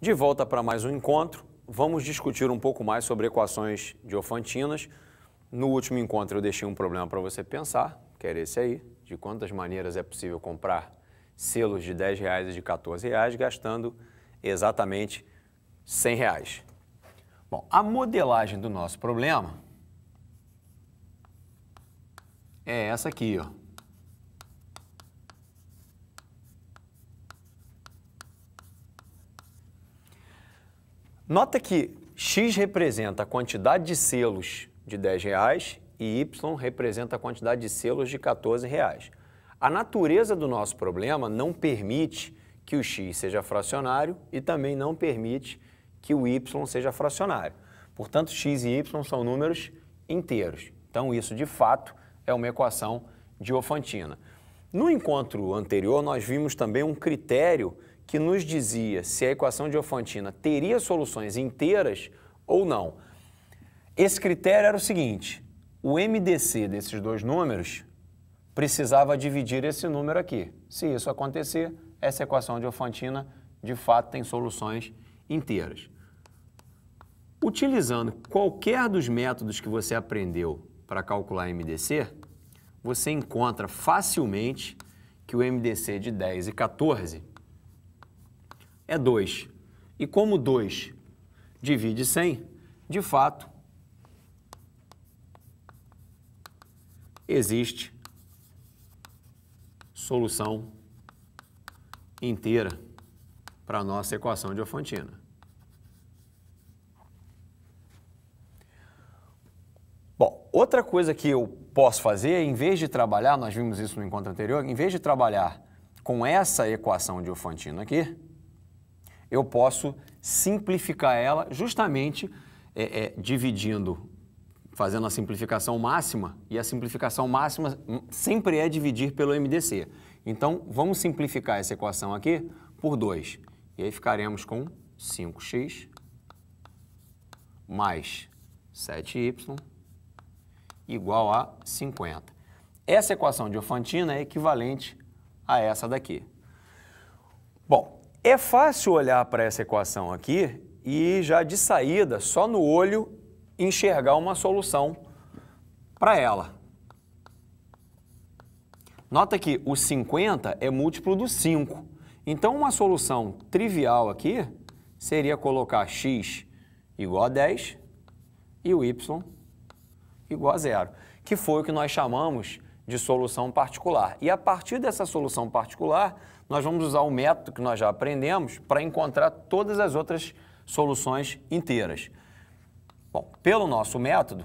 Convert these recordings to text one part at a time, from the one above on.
De volta para mais um encontro, vamos discutir um pouco mais sobre equações diofantinas. No último encontro eu deixei um problema para você pensar, que era esse aí, de quantas maneiras é possível comprar selos de 10 reais e de 14 reais gastando exatamente 100 reais. Bom, a modelagem do nosso problema é essa aqui, ó. Nota que X representa a quantidade de selos de 10 reais e Y representa a quantidade de selos de 14 reais. A natureza do nosso problema não permite que o X seja fracionário e também não permite que o Y seja fracionário. Portanto, X e Y são números inteiros. Então, isso, de fato, é uma equação diofantina. No encontro anterior, nós vimos também um critério que nos dizia se a equação diofantina teria soluções inteiras ou não. Esse critério era o seguinte, o MDC desses dois números precisava dividir esse número aqui. Se isso acontecer, essa equação diofantina de fato tem soluções inteiras. Utilizando qualquer dos métodos que você aprendeu para calcular MDC, você encontra facilmente que o MDC de 10 e 14 é 2. E como 2 divide 100, de fato, existe solução inteira para a nossa equação de Ofantina. Bom, outra coisa que eu posso fazer, em vez de trabalhar, nós vimos isso no encontro anterior, em vez de trabalhar com essa equação de Ofantina aqui, eu posso simplificar ela justamente é, é, dividindo, fazendo a simplificação máxima, e a simplificação máxima sempre é dividir pelo MDC. Então, vamos simplificar essa equação aqui por 2. E aí ficaremos com 5x mais 7y igual a 50. Essa equação de Ofantina é equivalente a essa daqui. Bom, é fácil olhar para essa equação aqui e já de saída, só no olho, enxergar uma solução para ela. Nota que o 50 é múltiplo do 5. Então, uma solução trivial aqui seria colocar x igual a 10 e o y igual a zero, que foi o que nós chamamos de solução particular. E a partir dessa solução particular, nós vamos usar o método que nós já aprendemos para encontrar todas as outras soluções inteiras. Bom, pelo nosso método,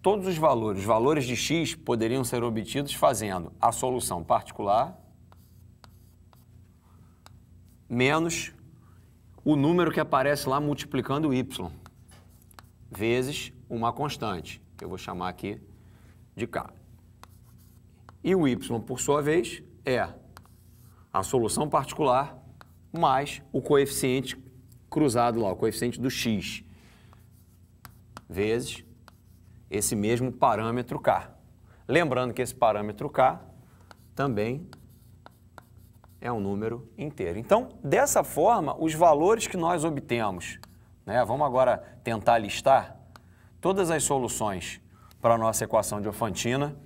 todos os valores, valores de x, poderiam ser obtidos fazendo a solução particular menos o número que aparece lá multiplicando y, vezes uma constante, que eu vou chamar aqui de k. E o y, por sua vez, é a solução particular mais o coeficiente cruzado lá, o coeficiente do x, vezes esse mesmo parâmetro k. Lembrando que esse parâmetro k também é um número inteiro. Então, dessa forma, os valores que nós obtemos, né, vamos agora tentar listar todas as soluções para a nossa equação de Ofantina,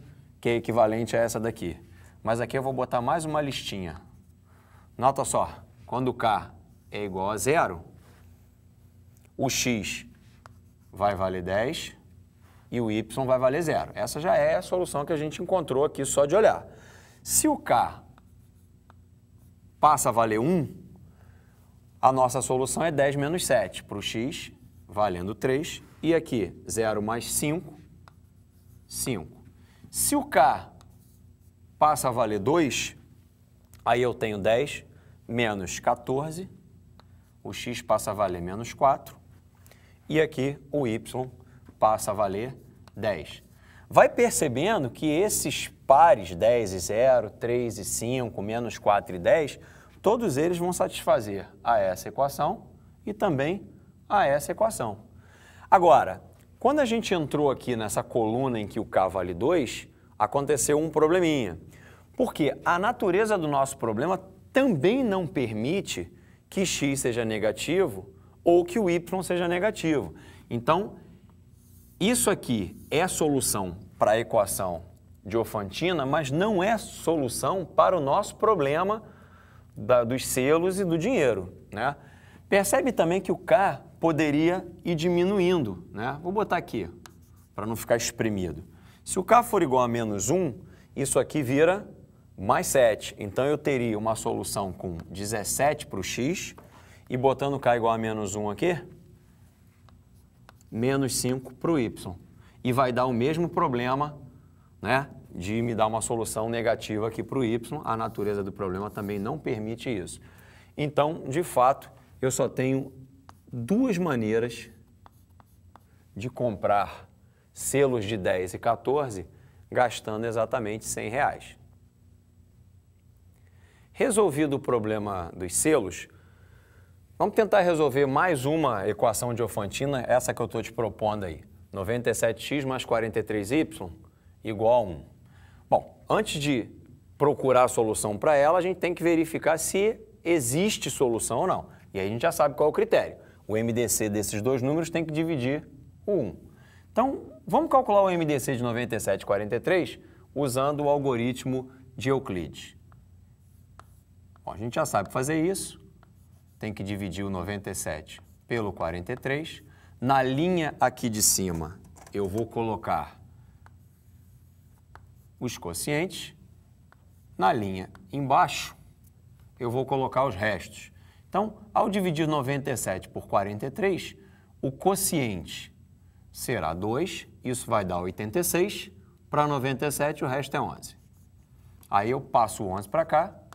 que é equivalente a essa daqui. Mas aqui eu vou botar mais uma listinha. Nota só, quando k é igual a zero, o x vai valer 10 e o y vai valer zero. Essa já é a solução que a gente encontrou aqui só de olhar. Se o k passa a valer 1, a nossa solução é 10 menos 7 para o x, valendo 3. E aqui, 0 mais 5, 5. Se o k passa a valer 2, aí eu tenho 10 menos 14, o x passa a valer menos 4, e aqui o y passa a valer 10. Vai percebendo que esses pares 10 e 0, 3 e 5, menos 4 e 10, todos eles vão satisfazer a essa equação e também a essa equação. Agora, quando a gente entrou aqui nessa coluna em que o k vale 2, aconteceu um probleminha. Porque a natureza do nosso problema também não permite que x seja negativo ou que o y seja negativo. Então, isso aqui é solução para a equação de Ofantina, mas não é solução para o nosso problema da, dos selos e do dinheiro. Né? Percebe também que o K poderia ir diminuindo. Né? Vou botar aqui, para não ficar espremido. Se o K for igual a menos 1, isso aqui vira mais 7. Então, eu teria uma solução com 17 para o x e botando K igual a menos 1 aqui, menos 5 para o y. E vai dar o mesmo problema né, de me dar uma solução negativa aqui para o y. A natureza do problema também não permite isso. Então, de fato, eu só tenho duas maneiras de comprar selos de 10 e 14 gastando exatamente 100 reais. Resolvido o problema dos selos, vamos tentar resolver mais uma equação de Ofantina, essa que eu estou te propondo aí. 97x mais 43y igual a 1. Bom, antes de procurar a solução para ela, a gente tem que verificar se existe solução ou não. E aí a gente já sabe qual é o critério. O MDC desses dois números tem que dividir o 1. Então, vamos calcular o MDC de 97,43 usando o algoritmo de Euclides. Bom, a gente já sabe fazer isso. Tem que dividir o 97 pelo 43. Na linha aqui de cima, eu vou colocar os quocientes. Na linha embaixo, eu vou colocar os restos. Então, ao dividir 97 por 43, o quociente será 2, isso vai dar 86, para 97 o resto é 11. Aí eu passo o 11 para cá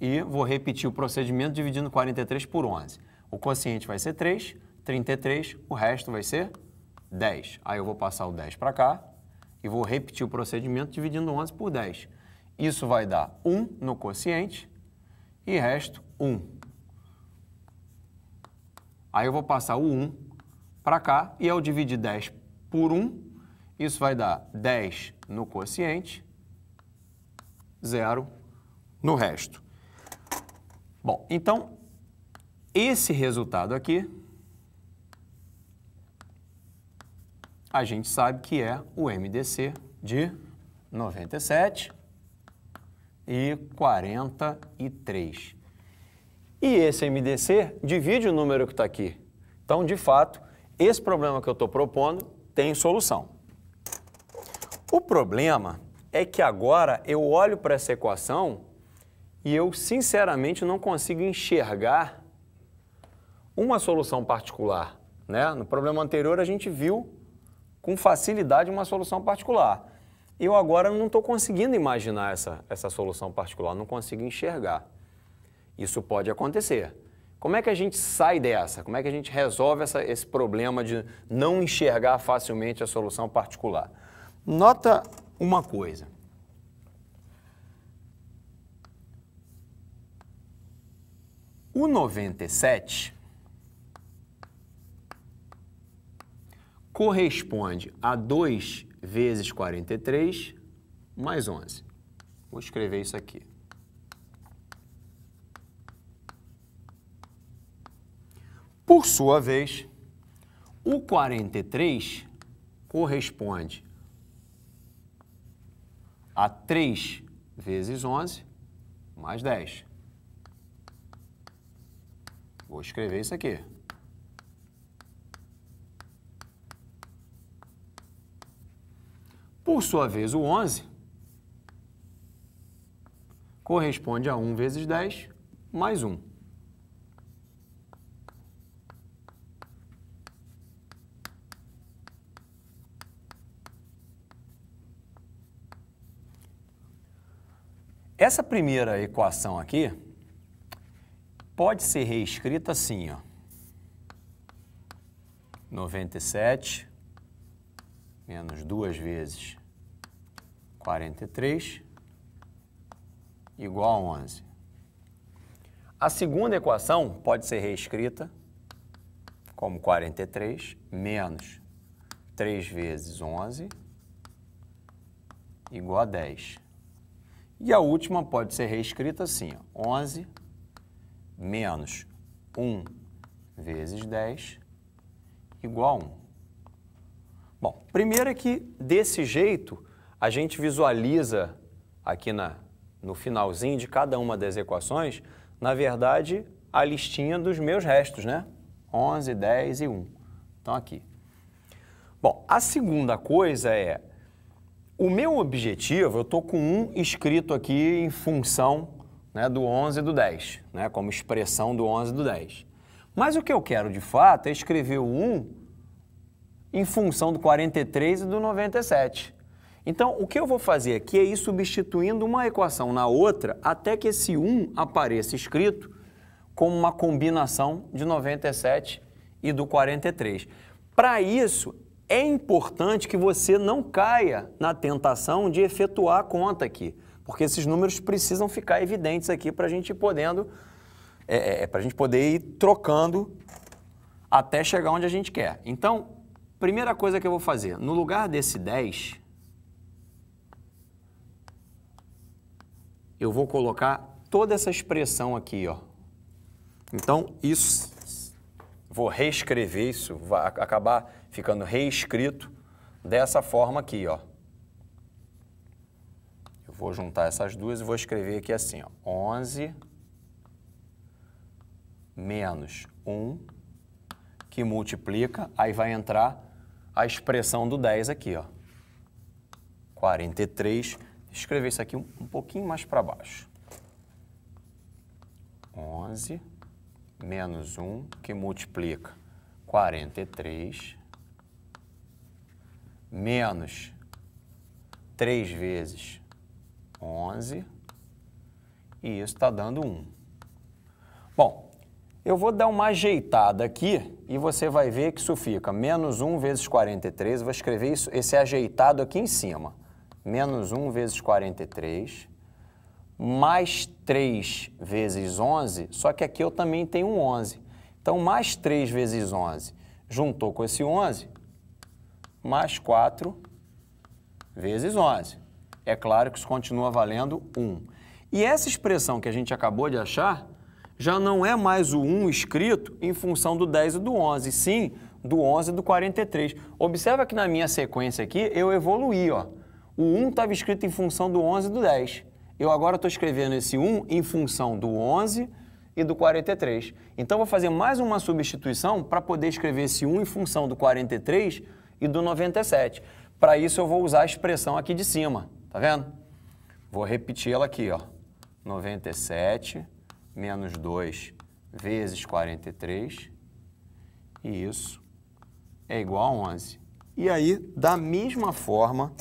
e vou repetir o procedimento dividindo 43 por 11. O quociente vai ser 3, 33, o resto vai ser 10. Aí eu vou passar o 10 para cá e vou repetir o procedimento dividindo 11 por 10. Isso vai dar 1 no quociente e resto 1. Aí eu vou passar o 1 para cá e ao dividir 10 por 1, isso vai dar 10 no quociente, 0 no resto. Bom, então, esse resultado aqui, a gente sabe que é o MDC de 97 e 43. E esse MDC divide o número que está aqui. Então, de fato, esse problema que eu estou propondo tem solução. O problema é que agora eu olho para essa equação e eu, sinceramente, não consigo enxergar uma solução particular. Né? No problema anterior, a gente viu com facilidade uma solução particular eu agora não estou conseguindo imaginar essa, essa solução particular, não consigo enxergar. Isso pode acontecer. Como é que a gente sai dessa? Como é que a gente resolve essa, esse problema de não enxergar facilmente a solução particular? Nota uma coisa. O 97 corresponde a 2 vezes 43 mais 11. Vou escrever isso aqui. Por sua vez, o 43 corresponde a 3 vezes 11 mais 10. Vou escrever isso aqui. Por sua vez, o 11 corresponde a 1 vezes 10 mais 1. Essa primeira equação aqui pode ser reescrita assim, ó. 97 menos 2 vezes 43 igual a 11. A segunda equação pode ser reescrita como 43 menos 3 vezes 11 igual a 10. E a última pode ser reescrita assim, ó, 11 menos 1 vezes 10 igual a 1. Bom, primeiro é que desse jeito a gente visualiza aqui na, no finalzinho de cada uma das equações, na verdade, a listinha dos meus restos, né? 11, 10 e 1. Então aqui. Bom, a segunda coisa é, o meu objetivo, eu estou com 1 escrito aqui em função né, do 11 e do 10, né, como expressão do 11 e do 10. Mas o que eu quero de fato é escrever o 1 em função do 43 e do 97. Então, o que eu vou fazer aqui é ir substituindo uma equação na outra até que esse 1 apareça escrito como uma combinação de 97 e do 43. Para isso, é importante que você não caia na tentação de efetuar a conta aqui, porque esses números precisam ficar evidentes aqui para a gente ir podendo, é, é para a gente poder ir trocando até chegar onde a gente quer. Então, primeira coisa que eu vou fazer, no lugar desse 10, eu vou colocar toda essa expressão aqui, ó. Então, isso, vou reescrever isso, vai acabar ficando reescrito dessa forma aqui, ó. Vou juntar essas duas e vou escrever aqui assim, ó. 11 menos 1, que multiplica, aí vai entrar a expressão do 10 aqui, ó. 43 escrever isso aqui um, um pouquinho mais para baixo. 11 menos 1, que multiplica 43, menos 3 vezes 11, e isso está dando 1. Bom, eu vou dar uma ajeitada aqui e você vai ver que isso fica menos 1 vezes 43, eu vou escrever isso, esse ajeitado aqui em cima menos 1 vezes 43, mais 3 vezes 11, só que aqui eu também tenho um 11. Então, mais 3 vezes 11 juntou com esse 11, mais 4 vezes 11. É claro que isso continua valendo 1. E essa expressão que a gente acabou de achar já não é mais o 1 escrito em função do 10 e do 11, sim do 11 e do 43. Observa que na minha sequência aqui eu evoluí, ó. O 1 estava escrito em função do 11 e do 10. Eu agora estou escrevendo esse 1 em função do 11 e do 43. Então, vou fazer mais uma substituição para poder escrever esse 1 em função do 43 e do 97. Para isso, eu vou usar a expressão aqui de cima, tá vendo? Vou repetir ela aqui, ó. 97 menos 2 vezes 43, e isso é igual a 11. E aí, da mesma forma,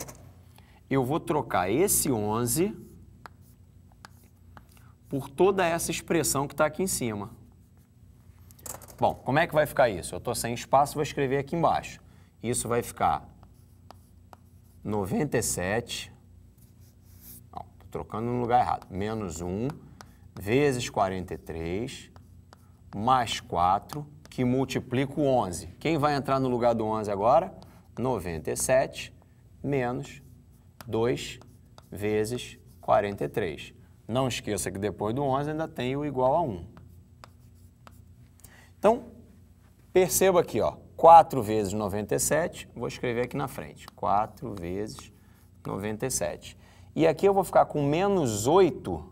eu vou trocar esse 11 por toda essa expressão que está aqui em cima. Bom, como é que vai ficar isso? Eu estou sem espaço, vou escrever aqui embaixo. Isso vai ficar 97, não, estou trocando no lugar errado, menos 1 vezes 43 mais 4, que multiplica o 11. Quem vai entrar no lugar do 11 agora? 97 menos 2 vezes 43. Não esqueça que depois do 11 ainda tem o igual a 1. Então, perceba aqui, ó, 4 vezes 97, vou escrever aqui na frente, 4 vezes 97. E aqui eu vou ficar com menos 8,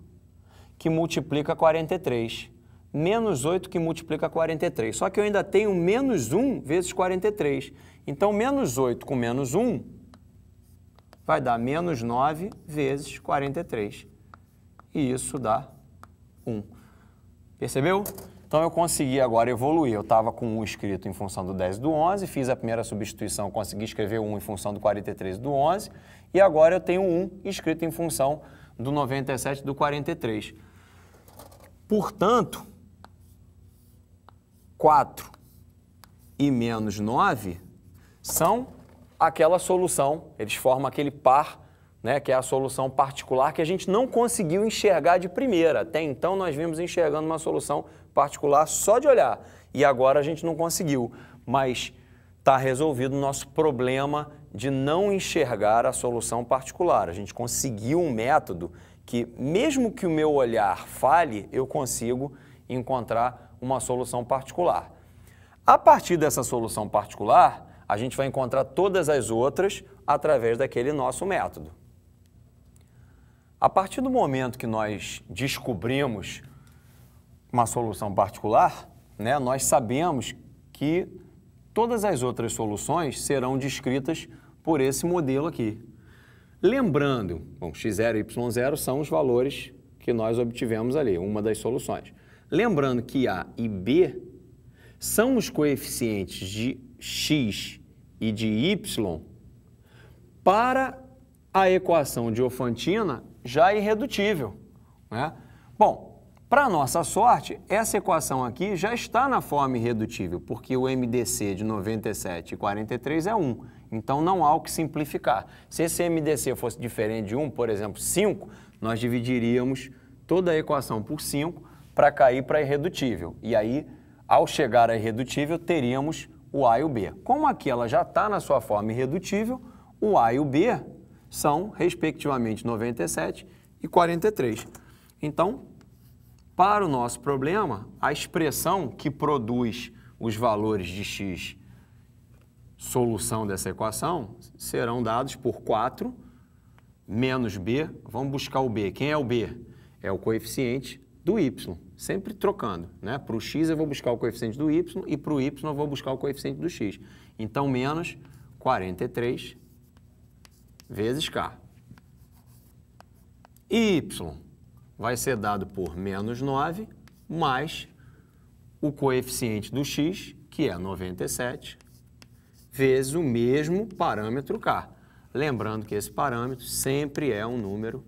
que multiplica 43. Menos 8 que multiplica 43. Só que eu ainda tenho menos 1 vezes 43. Então, menos 8 com menos 1 vai dar menos 9 vezes 43. E isso dá 1. Percebeu? Então eu consegui agora evoluir. Eu estava com 1 escrito em função do 10 do 11, fiz a primeira substituição, consegui escrever 1 em função do 43 do 11, e agora eu tenho 1 escrito em função do 97 do 43. Portanto, 4 e menos 9 são aquela solução, eles formam aquele par, né, que é a solução particular que a gente não conseguiu enxergar de primeira. Até então nós vimos enxergando uma solução particular só de olhar e agora a gente não conseguiu, mas está resolvido o nosso problema de não enxergar a solução particular. A gente conseguiu um método que, mesmo que o meu olhar fale, eu consigo encontrar uma solução particular. A partir dessa solução particular, a gente vai encontrar todas as outras através daquele nosso método. A partir do momento que nós descobrimos uma solução particular, né, nós sabemos que todas as outras soluções serão descritas por esse modelo aqui. Lembrando, bom, x0 e y0 são os valores que nós obtivemos ali, uma das soluções. Lembrando que A e B são os coeficientes de x e de y para a equação de Ofantina já irredutível. Né? Bom, para nossa sorte, essa equação aqui já está na forma irredutível, porque o MDC de 97 e 43 é 1. Então não há o que simplificar. Se esse MDC fosse diferente de 1, por exemplo, 5, nós dividiríamos toda a equação por 5 para cair para irredutível. E aí, ao chegar a irredutível, teríamos o A e o B. Como aqui ela já está na sua forma irredutível, o A e o B são, respectivamente, 97 e 43. Então, para o nosso problema, a expressão que produz os valores de x solução dessa equação serão dados por 4 menos b. Vamos buscar o b. Quem é o b? É o coeficiente do y, sempre trocando. Né? Para o x eu vou buscar o coeficiente do y e para o y eu vou buscar o coeficiente do x. Então, menos 43 vezes k. Y vai ser dado por menos 9 mais o coeficiente do x, que é 97, vezes o mesmo parâmetro k. Lembrando que esse parâmetro sempre é um número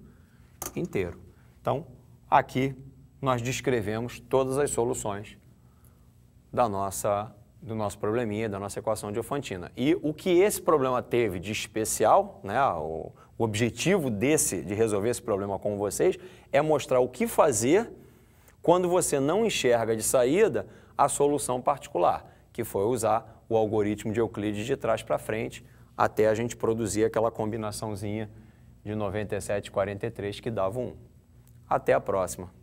inteiro. Então, aqui nós descrevemos todas as soluções da nossa, do nosso probleminha, da nossa equação de Ofantina. E o que esse problema teve de especial, né, o, o objetivo desse, de resolver esse problema com vocês, é mostrar o que fazer quando você não enxerga de saída a solução particular, que foi usar o algoritmo de Euclides de trás para frente até a gente produzir aquela combinaçãozinha de 97 e 43 que dava 1. Até a próxima.